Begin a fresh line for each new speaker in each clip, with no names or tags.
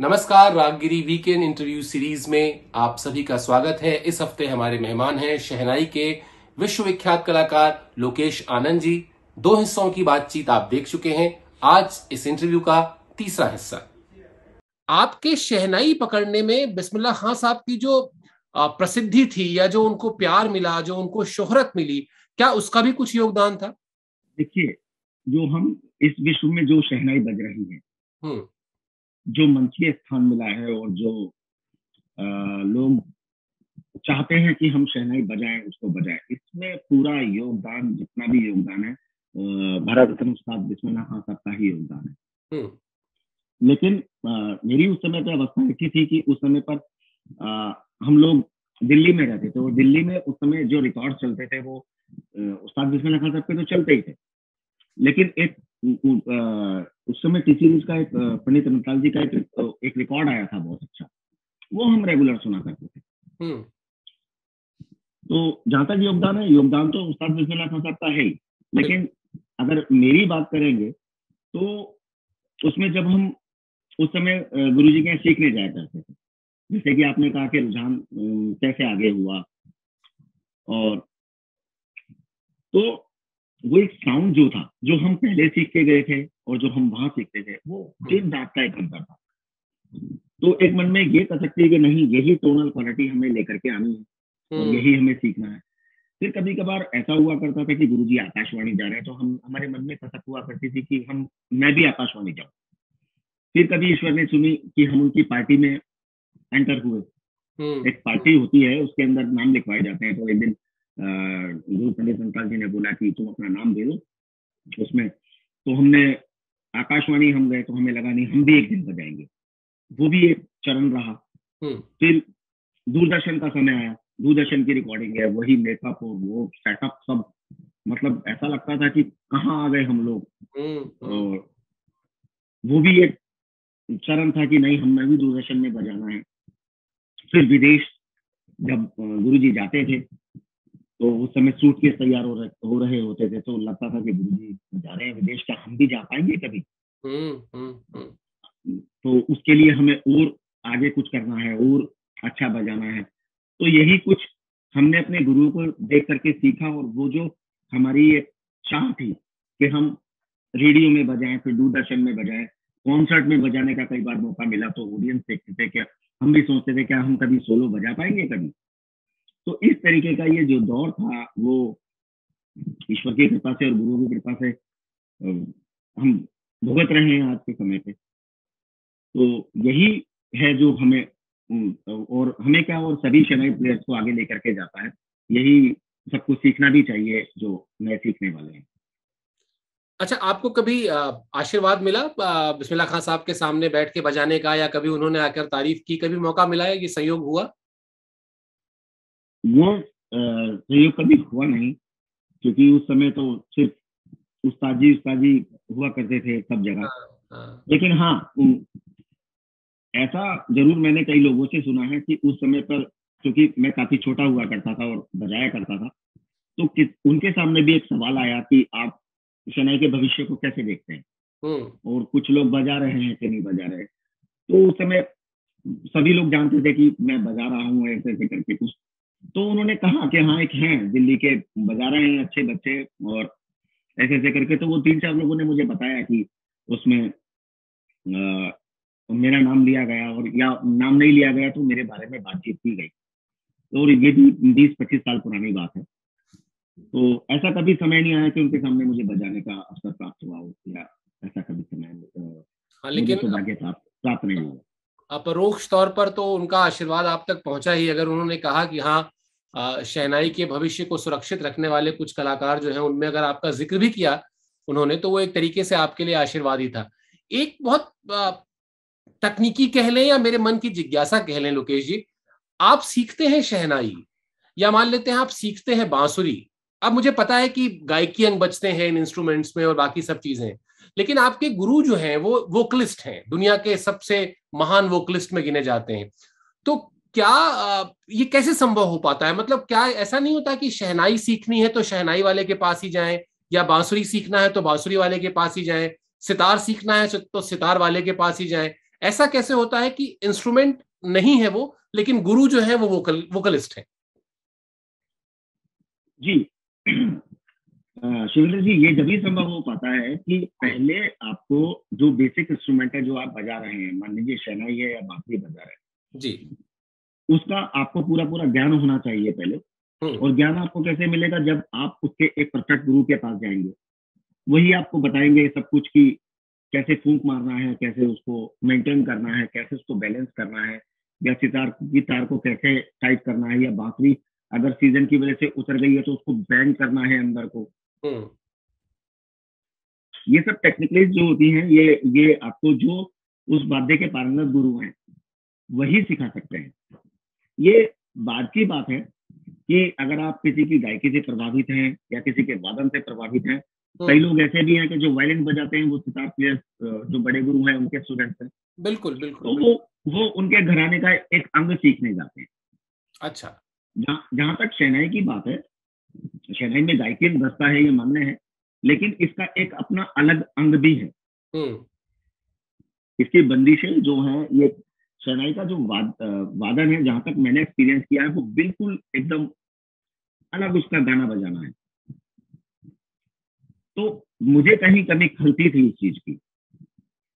नमस्कार Raaggiri weekend interview series में आप सभी का स्वागत है। इस हफ़्ते हमारे मेहमान हैं शहनाई के विश्वविख्यात कलाकार लोकेश आनंद जी। दो हिस्सों की बातचीत आप देख चुके हैं। आज इस इंटरव्यू का तीसरा हिस्सा। आपके शहनाई पकड़ने में बिस्मिल्लाह खान साहब की जो प्रसिद्धि थी या जो उनको प्यार मिला जो उनको शोहरत मिली क्या उसका भी कुछ योगदान था?
देखिए जो हम इस विश्व में जो शहनाई बज रही है हम्म। जो मंचीय स्थान मिला है और जो लोग चाहते हैं कि हम शहनाई बजाएँ उसको बजाएँ। इसमें पूरा योगदान जितना भी योगदान है भारत रत्न उस्ताद बिस्मिल्लाह खान साहब का ही योगदान है। हम्म। लेकिन आ, मेरी उस समय पर अवस्था ऐसी थी कि उस समय पर आ, हम लोग दिल्ली में रहते थे और दिल्ली में उस समय जो रिकॉर्ड चलते थे वो उस्ताद बिस्मिल्लाह खान साहब के तो चलते ही थे। लेकिन एक उस समय टीसी न्यूज़ का एक पंडित अमिताल जी का एक एक रिकॉर्ड आया था बहुत अच्छा। वो हम रेगुलर सुना करते थे। हम्म। तो जहाँ तक योगदान है योगदान तो उस्ताद बिस्मिल्लाह खान साहब का है ही। लेकिन अगर मेरी बात करेंगे तो उसमें जब हम उस समय गुरु जी के सीखने जाया करते थे जैसे कि आपने कहा कि रुझान कैसे आगे हुआ और तो वो एक साउंड जो था जो हम पहले सीख के गए थे और जो हम वहाँ सीखते थे वो एक दांत का एक अंतर था। तो एक मन में ये कह सकती है कि नहीं यही टोनल क्वालिटी हमें लेकर के आनी है और हम्म। यही हमें सीखना है। फिर कभी कभार ऐसा हुआ करता था कि गुरु जी आकाशवाणी जा रहे हैं तो हम हमारे मन में कसक हुआ करती थी कि हम मैं भी आकाशवाणी जाऊँ। फिर कभी ईश्वर ने सुनी कि हम उनकी पार्टी में एंटर हुए। हम्म। एक पार्टी होती है उसके अंदर नाम लिखवाए जाते हैं तो एक दिन गुरु पंडित संताल जी ने बोला कि तुम अपना नाम दे दो उसमें तो हमने आकाशवाणी हम गए तो हमें लगा नहीं हम भी एक दिन बजाएँगे। वो भी एक चरण रहा। हम्म। फिर दूरदर्शन का समय आया। दूरदर्शन की रिकॉर्डिंग है वही मेकअप और वो सेटअप सब। मतलब ऐसा लगता था कि कहाँ आ गए हम लोग। हम्म। और वो भी एक चरण था कि नहीं हमें भी दूरदर्शन में बजाना है। फिर विदेश जब गुरु जी जाते थे तो उस समय सूट केस तैयार हो रहे हो रहे होते थे तो लगता था कि गुरु जी जा रहे हैं विदेश क्या हम भी जा पाएँगे कभी? हम्म, हम्म, हम्म। तो उसके लिए हमें और आगे कुछ करना है और अच्छा बजाना है। तो यही कुछ हमने अपने गुरु को देख करके सीखा और वो जो हमारी एक चाह थी कि हम रेडियो में बजाएँ फिर दूरदर्शन में बजाएँ कॉन्सर्ट में बजाने का कई बार मौका मिला तो ऑडियंस देखते थे क्या हम भी सोचते थे क्या हम कभी सोलो बजा पाएँगे कभी? तो इस तरीके का ये जो दौर था, वो ईश्वर की कृपा से और गुरु की कृपा से हम भुगत रहे हैं आज के समय पे। तो यही है जो हमें और हमें क्या, और सभी शनाई प्लेयर्स को आगे लेकर के जाता है। यही सबको सीखना भी चाहिए जो नए सीखने वाले हैं।
अच्छा आपको कभी आशीर्वाद मिला बिस्मिल्लाह खान साहब के सामने बैठ के बजाने का, या कभी उन्होंने आकर तारीफ़ की, कभी मौका मिला है ये संयोग हुआ?
वो सहयोग कभी हुआ नहीं क्योंकि उस समय तो सिर्फ़ उस्ताजी उस्ताजी हुआ करते थे सब जगह हाँ, हाँ। लेकिन हाँ ऐसा ज़रूर मैंने कई लोगों से सुना है कि उस समय पर क्योंकि मैं काफ़ी छोटा हुआ करता था और बजाया करता था तो कि, उनके सामने भी एक सवाल आया कि आप शनाई के भविष्य को कैसे देखते हैं हम्म। और कुछ लोग बजा रहे हैं कि नहीं बजा रहे तो उस समय सभी लोग जानते थे कि मैं बजा रहा हूँ ऐसे ऐसे करके कुछ तो उन्होंने कहा कि हाँ एक हैं दिल्ली के बजा रहे हैं अच्छे बच्चे और ऐसे ऐसे करके तो वो तीन चार लोगों ने मुझे बताया कि उसमें आ, मेरा नाम लिया गया और या नाम नहीं लिया गया तो मेरे बारे में बातचीत की गई। तो ये भी बीस पच्चीस साल पुरानी बात है। तो ऐसा कभी समय नहीं आया कि उनके सामने मुझे बजाने का अवसर प्राप्त हुआ हो या ऐसा कभी समय हाँ, लेकिन प्राप्त नहीं हुआ।
अपरोक्ष तौर पर तो उनका आशीर्वाद आप तक पहुँचा ही, अगर उन्होंने कहा कि हाँ शहनाई के भविष्य को सुरक्षित रखने वाले कुछ कलाकार जो हैं, उनमें अगर आपका ज़िक्र भी किया उन्होंने तो वो एक तरीके से आपके लिए आशीर्वाद ही था। एक बहुत तकनीकी कह लें या मेरे मन की जिज्ञासा कह लें, लोकेश जी, आप सीखते हैं शहनाई या मान लेते हैं आप सीखते हैं बांसुरी? अब मुझे पता है कि गायकी अंग बचते हैं इन इंस्ट्रूमेंट्स में और बाकी सब चीज़ें। लेकिन आपके गुरु जो हैं, वो वोकलिस्ट हैं। दुनिया के सबसे महान वोकलिस्ट में गिने जाते हैं। तो क्या ये कैसे संभव हो पाता है? मतलब क्या ऐसा नहीं होता कि शहनाई सीखनी है तो शहनाई वाले के पास ही जाएँ, या बांसुरी सीखना है तो बांसुरी वाले के पास ही जाएँ, सितार सीखना है तो सितार वाले के पास ही जाएँ। ऐसा कैसे होता है कि इंस्ट्रूमेंट नहीं है वो, लेकिन गुरु जो है वो वोकल वोकलिस्ट है?
जी। शिवेंद्र जी ये जब संभव हो पाता है कि पहले आपको जो बेसिक इंस्ट्रूमेंट है जो आप बजा रहे हैं मान लीजिए शहनाई है या बांसुरी बजा रहे हैं
जी
उसका आपको पूरा पूरा ज्ञान होना चाहिए पहले हम्म। और ज्ञान आपको कैसे मिलेगा जब आप उसके एक परफेक्ट गुरु के पास जाएँगे वही आपको बताएँगे सब कुछ की कैसे फूंक मारना है कैसे उसको मेंटेन करना है कैसे उसको बैलेंस करना है या सितार की तार को कैसे टाइट करना है या बांसुरी अगर सीज़न की वजह से उतर गई है तो उसको बैंड करना है अंदर को। ये सब टेक्निकली जो होती हैं ये ये आपको जो उस वाद्य के पारंगत गुरु हैं वही सिखा सकते हैं। ये बाद की बात है कि अगर आप किसी की गायकी से प्रभावित हैं या किसी के वादन से प्रभावित हैं हम्म। कई लोग ऐसे भी हैं कि जो वायलिन बजाते हैं वो सितार प्लेयर जो बड़े गुरु हैं उनके स्टूडेंट्स हैं।
बिल्कुल बिल्कुल
तो वो वो उनके घराने का एक अंग सीखने जाते हैं।
अच्छा।
जहाँ तक शहनाई की बात है शहनाई में गायकी दस्ता है ये मान्य है। लेकिन इसका एक अपना अलग अंग भी है। हम्म। इसकी बंदिशें जो है ये शहनाई का जो वाद, वादन है जहाँ तक मैंने एक्सपीरियंस किया है वो बिल्कुल एकदम अलग उसका गाना बजाना है। तो मुझे कहीं कमी खलती थी इस चीज़ की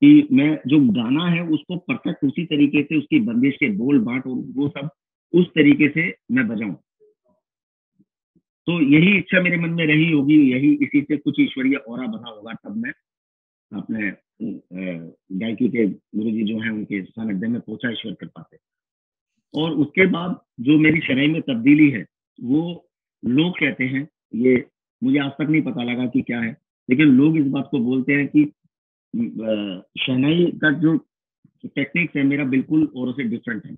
कि मैं जो गाना है उसको परफेक्ट उसी तरीके से उसकी बंदिश के बोल बांट और वो सब उस तरीके से मैं बजाऊं। तो यही इच्छा मेरे मन में रही होगी, यही इसी से कुछ ईश्वरीय और बना होगा तब मैं अपने गायकी के गुरु जी जो है उनके सानिध्य में पहुँचा ईश्वर कृपा से। और उसके बाद जो मेरी शराई में तब्दीली है, वो लोग कहते हैं, ये मुझे आज तक नहीं पता लगा कि क्या है, लेकिन लोग इस बात को बोलते हैं कि शहनाई का जो टेक्निक्स है, मेरा बिल्कुल और से डिफरेंट है।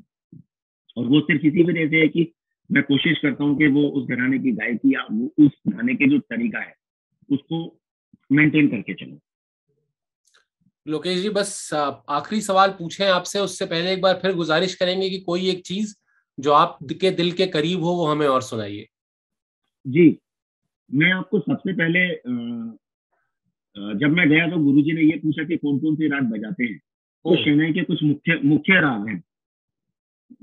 और वो सिर्फ़ इसी वजह से है कि मैं कोशिश करता हूँ कि वो उस घराने की गायकी या उस गाने के जो तरीका है उसको मेंटेन करके चलो।
लोकेश जी बस आखिरी सवाल पूछे आपसे उससे पहले एक बार फिर गुजारिश करेंगे कि कोई एक चीज़ जो आपके दिल के करीब हो वो हमें और सुनाइए।
जी मैं आपको सबसे पहले जब मैं गया तो गुरुजी ने ये पूछा कि कौन कौन से राग बजाते हैं तो शहनाई के कुछ मुख्य मुख्य राग हैं।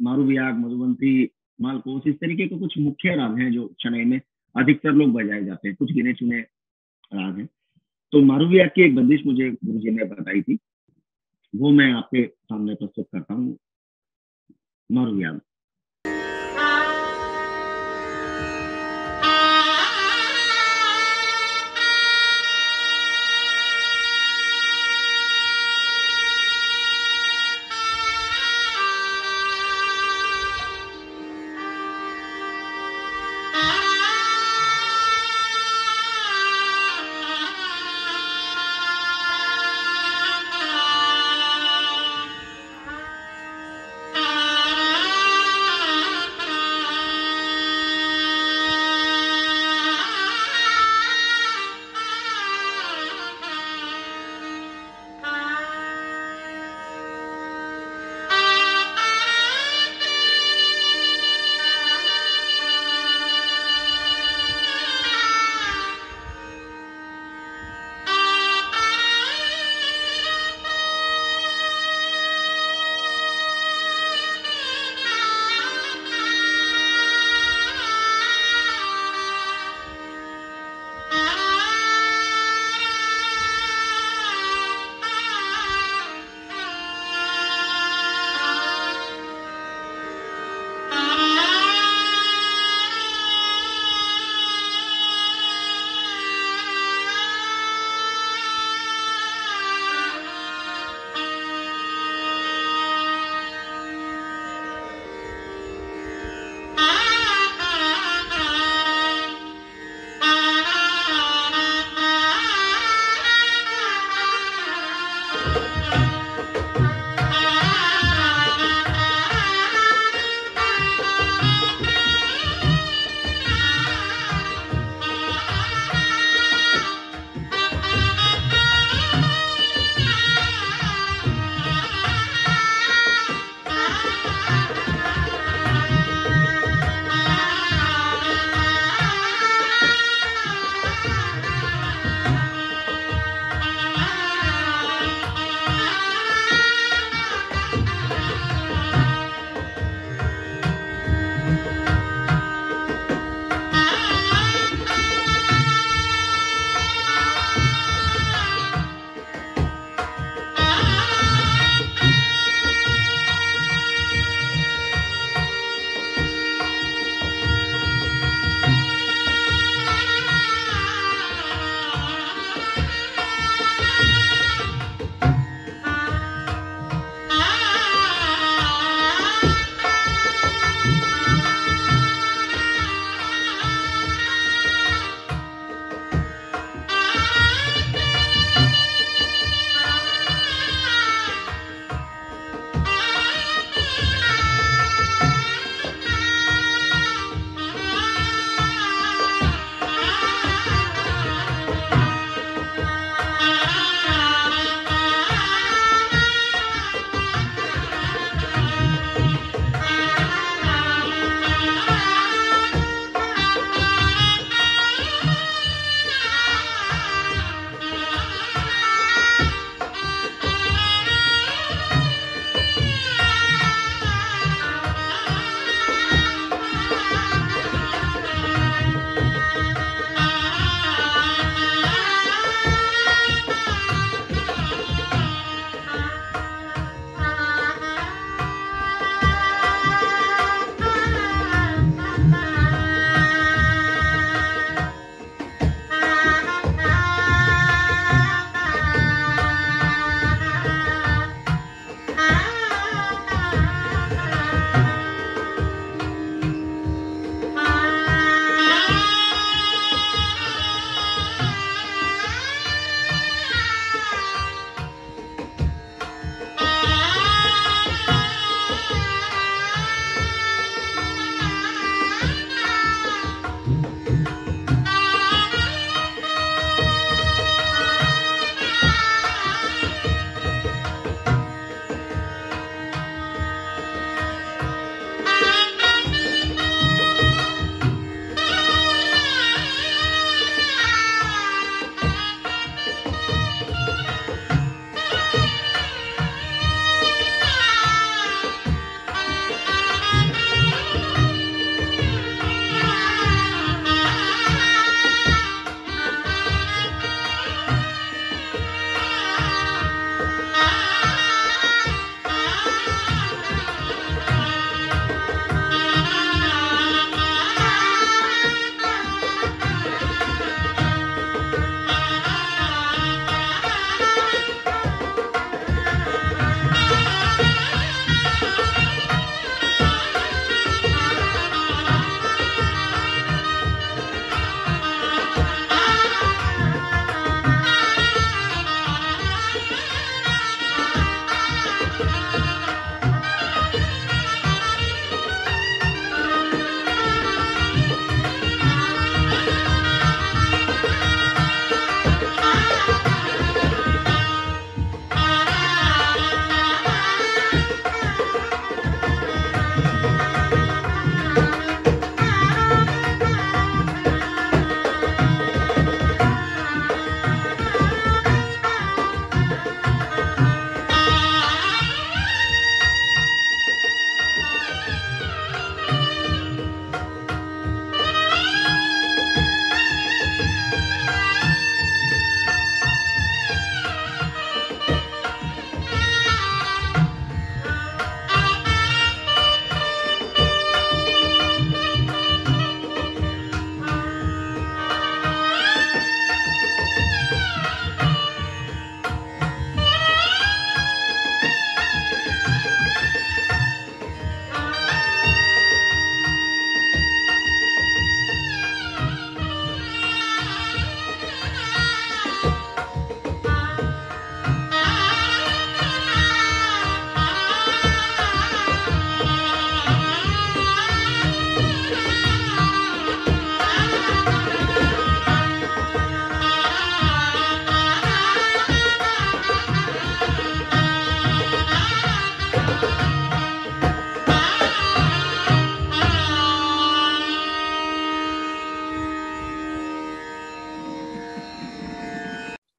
मारू वियाग मधुबंती मालकोस इस तरीके के कुछ मुख्य राग हैं जो शनाई में अधिकतर लोग बजाए जाते हैं। कुछ गिने चुने राग हैं। तो मारुविया की एक बंदिश मुझे गुरु जी ने बताई थी। वो मैं आपके सामने प्रस्तुत करता हूँ। मारू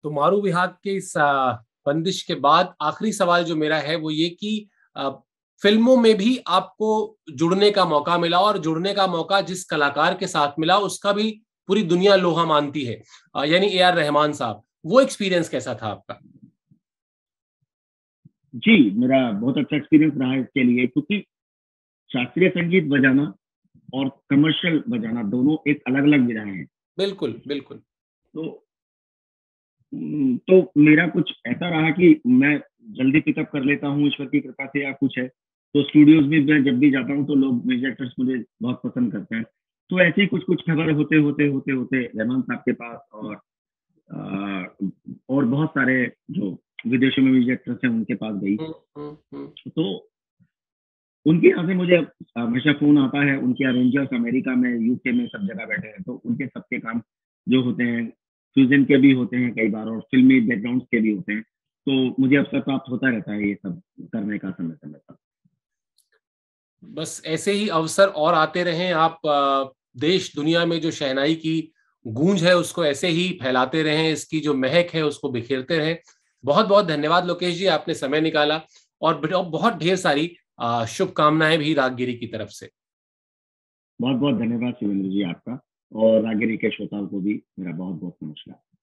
वियाग
मारू विहाग के इस बंदिश के बाद आखिरी सवाल जो मेरा है वो ये कि फ़िल्मों में भी आपको जुड़ने का मौका मिला और जुड़ने का मौका जिस कलाकार के साथ मिला उसका भी पूरी दुनिया लोहा मानती है यानी ए आर रहमान साहब। वो एक्सपीरियंस कैसा था आपका?
जी मेरा बहुत अच्छा एक्सपीरियंस रहा इसके लिए क्योंकि शास्त्रीय संगीत बजाना और कमर्शियल बजाना दोनों एक अलग अलग विधाएँ हैं।
बिल्कुल बिल्कुल।
तो तो मेरा कुछ ऐसा रहा कि मैं जल्दी पिकअप कर लेता हूँ ईश्वर की कृपा से या कुछ है। तो स्टूडियोज में मैं जब भी जाता हूँ तो लोग म्यूज़िक एक्टर्स मुझे बहुत पसंद करते हैं। तो ऐसे ही कुछ कुछ खबर होते होते होते होते रहमान साहब के पास और आ, और बहुत सारे जो विदेशों में म्यूज़िक एक्टर्स हैं उनके पास गई। हम्म, हम्म, हम्म। तो उनके यहाँ से मुझे हमेशा फ़ोन आता है उनके अरेंजर्स अमेरिका में यूके में सब जगह बैठे हैं तो उनके सबके काम जो होते हैं फ्यूजन के भी होते हैं कई बार और फिल्मी बैकग्राउंड के भी होते हैं। तो मुझे अवसर प्राप्त होता रहता है ये सब करने का समय समय पर।
बस ऐसे ही अवसर और आते रहें। आप देश दुनिया में जो शहनाई की गूंज है उसको ऐसे ही फैलाते रहें। इसकी जो महक है उसको बिखेरते रहें। बहुत बहुत धन्यवाद लोकेश जी आपने समय निकाला और बहुत ढेर सारी शुभकामनाएँ भी रागगिरी की तरफ़ से।
बहुत बहुत धन्यवाद शिवेंद्र जी आपका। और रागिनी के श्रोताओं को भी मेरा बहुत बहुत नमस्कार।